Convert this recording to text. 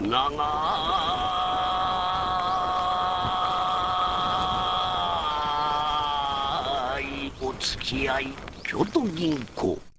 長いお付き合い京都銀行。